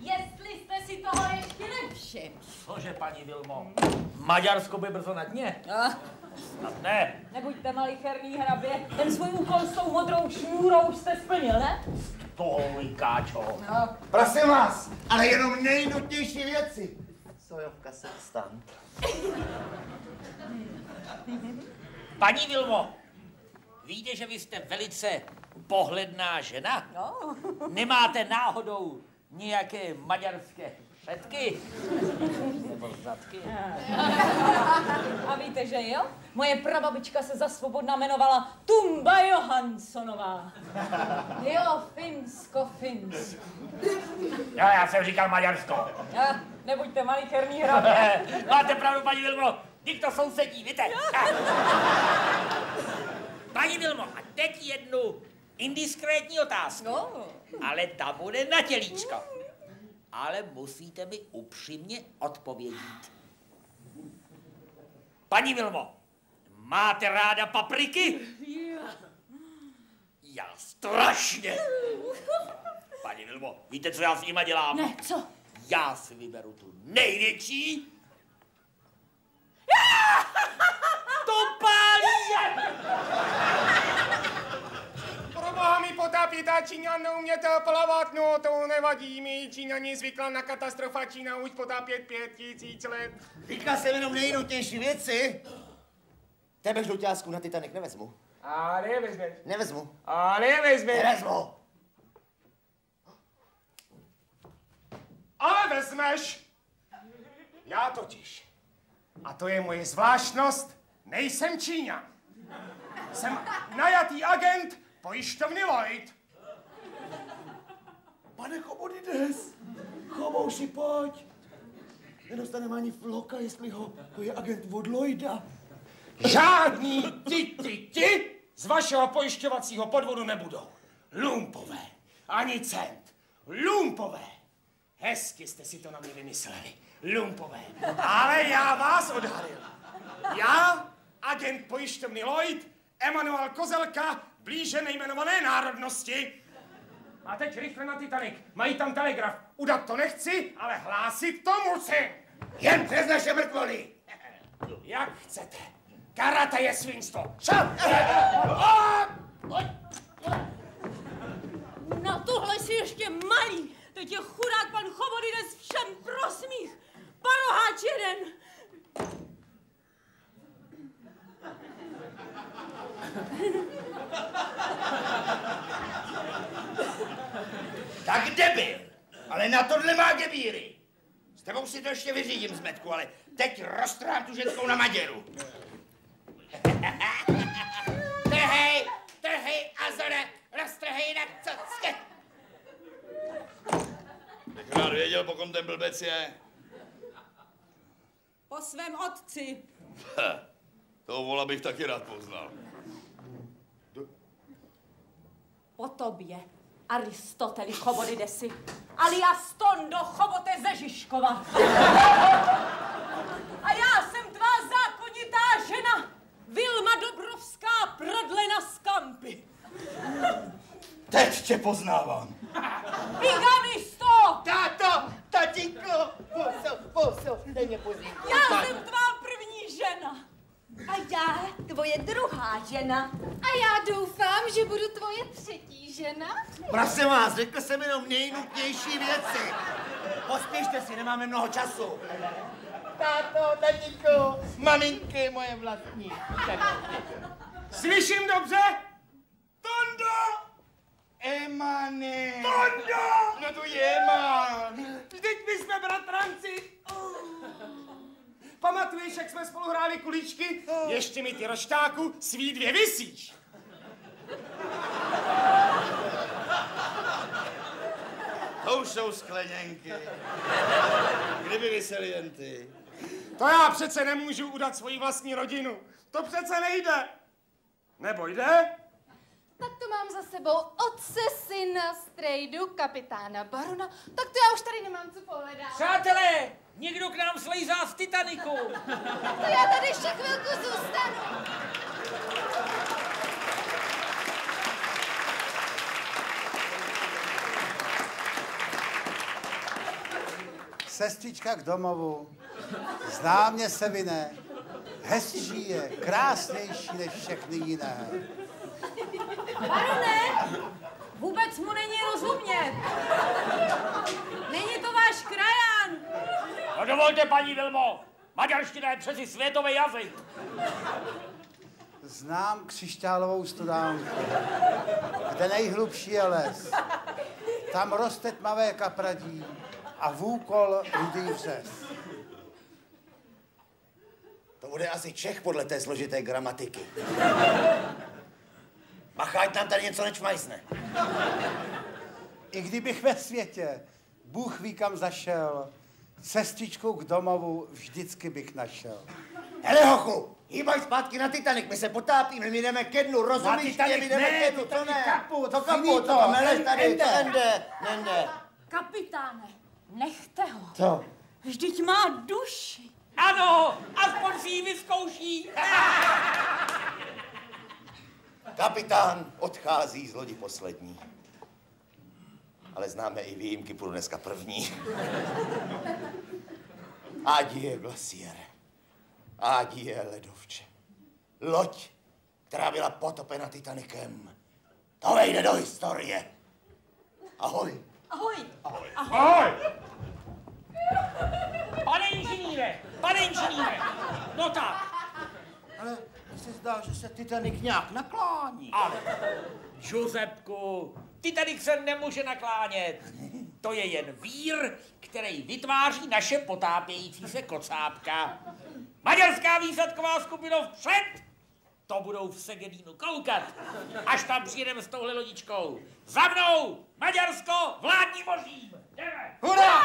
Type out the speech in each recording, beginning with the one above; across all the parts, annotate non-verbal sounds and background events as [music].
Jestli jste si toho ještě nevšiml. Cože, paní Vilmo? Maďarsko by brzo na dně? A, Snad ne. nebuďte malicherný hrabě, ten svůj úkol s tou modrou šňůrou jste splnil, ne? Toho káčo. No. Prosím vás, ale jenom nejnutnější věci. Sojovka se stan. Paní Vilmo, víte, že vy jste velice pohledná žena? No. Nemáte náhodou nějaké maďarské předky? Nebo zadky? [laughs] A víte, že jo? Moje prababička se za svobodna jmenovala Tumba Johanssonová. [laughs] Jo, Finsko, Finsko. Jo, já jsem říkal Maďarsko. A, nebuďte malicherný hrabě. [laughs] Máte pravdu, paní Vilmo, teď to sousedí, víte? paní Vilmo, a teď jednu indiskrétní otázku. No. Ale ta bude na tělíčko. Ale musíte mi upřímně odpovědět. Paní Vilmo, máte ráda papriky? Já strašně. Paní Vilmo, víte, co já s nima dělám? Ne, co? Já si vyberu tu největší. To mi potápět a Číňan neumět plavat, no to nevadí mi. Číňani zvykla na katastrofa, Čína už potápět pět tisíc let. Říká se jenom nejnutnější věci. Tebe žluťásku na Titanic nevezmu. A nevezmeš. Nevezmu. A nevezmeš. Nevezmu. Ale vezmeš. Já totiž. A to je moje zvláštnost. Nejsem Číňan. Jsem najatý agent pojišťovny Lloyd. Pane Chobodides, chobouši, pojď. Nedostaneme ani floka, jestli ho, to je agent od Lloyda. Žádní ti, ti, ti z vašeho pojišťovacího podvodu nebudou. Lumpové. Ani cent. Lumpové. Hezky jste si to na mě vymysleli. Lumpové. Ale já vás odhalil. Já, agent pojišťovny Lloyd, Emanuel Kozelka, blíže nejmenované národnosti. A teď rychle na Titanic. Mají tam telegraf. Udat to nechci, ale hlásit to musím. Jen přes naše mrtvoly. Jak chcete. Karate je svinstvo. Šel! Na tohle si ještě malý. Teď je chudák pan Chobodides všem prosmích. Paroháč jeden. Tak kde byl? Ale na tohle má gebíry. S tebou si to ještě vyřídím, Zmetku, ale teď roztrhám tu ženskou na Maděru. [laughs] trhej, trhej, Azore, roztrhej na cocke. Bych rád věděl, po kom ten blbec je. Po svém otci. Toho vola bych taky rád poznal. Po tobě, Aristoteli Chobodidesi, alias Tondo Chobote ze Žižkova. A já jsem tvá zákonitá žena, Vilma Dobrovská Prodlena z Kampy. Teď tě poznávám. Bigamisto! Táto, tatínko, puso, puso, dej mě. Já jsem tvá. A já tvoje druhá žena. A já doufám, že budu tvoje třetí žena. Prosím vás, řekl jsem jenom nejnutnější věci. Pospěšte si, nemáme mnoho času. Táto, tatínko, maminky moje vlastní. Slyším dobře? Tondo! Emane. Tondo! No to je Eman. Vždyť my jsme bratranci. Pamatuješ, jak jsme spolu hráli kuličky? Ještě mi ty roštáku svý dvě vysíš. To už jsou skleněnky. Kdyby vysely jen ty. To já přece nemůžu udat svoji vlastní rodinu. To přece nejde. Nebo jde? Tak to mám za sebou otce, syna, strejdu, kapitána, barona. Tak to já už tady nemám co pohledat. Přátelé, někdo k nám slejzá z Titaniku. [laughs] To já tady ještě chvilku zůstanu. Sestřička k domovu. Zná mě se vine. Hezčí je, krásnější než všechny jiné. Dovolte, paní Vilmo, maďarština je přeci světový jazyk. Znám křišťálovou studánku, kde nejhlubší je les. Tam roste tmavé kapradí a vůkol rudý vřes. To bude asi Čech podle té složité gramatiky. Macháť nám tady něco nečmajsne. I kdybych ve světě, Bůh ví kam zašel, cestičku k domovu vždycky bych našel. Hele, hochu, hýbaj zpátky na Titanic, my se potápíme, my jdeme ke dnu, rozumíš Titanic my jdeme ne, ke dnu, to Titanic ne. kaput, to kaput, finito, to meleš tady, ende. to ende, nende. Kapitáne, nechte ho. Co? Vždyť má duši. Ano, aspoň si ji vyzkouší. Kapitán odchází z lodi poslední. Ale známe i výjimky, půjdu dneska první. [laughs] Ádí je glasier. Ádí je ledovče. Loď, která byla potopena Titanikem. To vejde do historie. Ahoj. Ahoj. Ahoj! [laughs] Pane inženýre, pane inženýre, no tak, Ale mně se zdá, že se Titanic nějak naklání. ale Josepku, Titanic se nemůže naklánět. To je jen vír, který vytváří naše potápějící se kocápka. Maďarská výsadková skupina vpřed! To budou v Segedínu koukat, až tam přijedeme s touhle lodičkou. Za mnou, Maďarsko, vládní mořím! Jdeme! Hurá!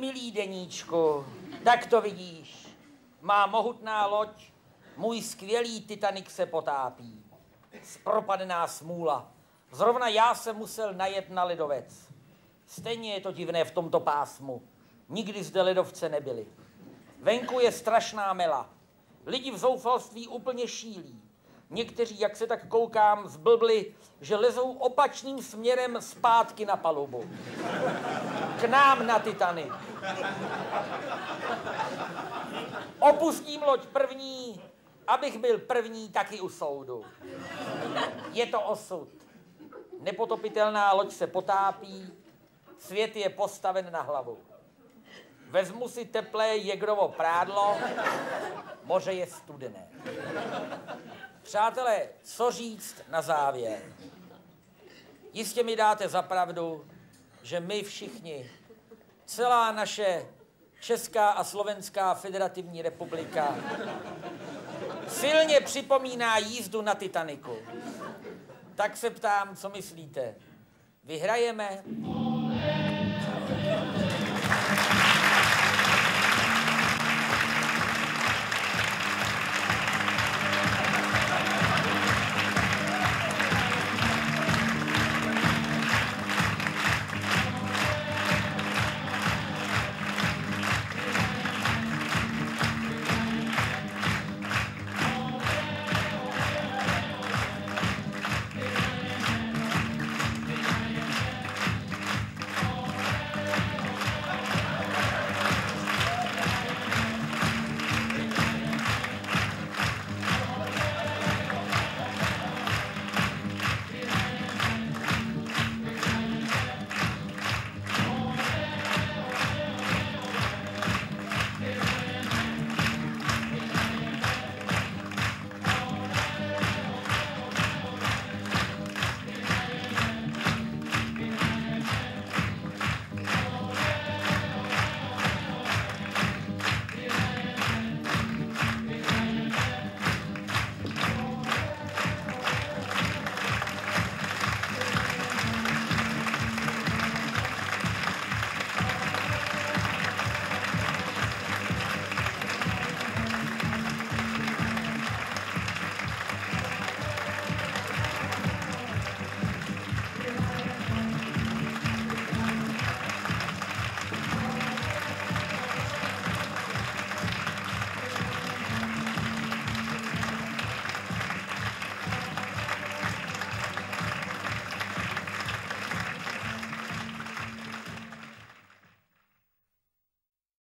Milý deníčku, tak to vidíš. Má mohutná loď, můj skvělý Titanic se potápí. Zpropadená smůla. Zrovna já jsem musel najet na ledovec. Stejně je to divné v tomto pásmu. Nikdy zde ledovce nebyly. Venku je strašná mela. Lidi v zoufalství úplně šílí. Někteří, jak se tak koukám, zblbli, že lezou opačným směrem zpátky na palubu. K nám na Titanic. Opustím loď první, abych byl první taky u soudu. Je to osud. Nepotopitelná loď se potápí, svět je postaven na hlavu. Vezmu si teplé jegrovo prádlo, moře je studené. Přátelé, co říct na závěr? Jistě mi dáte za pravdu, že my všichni, celá naše Česká a Slovenská federativní republika, silně připomíná jízdu na Titaniku. Tak se ptám, co myslíte? Vyhrajeme?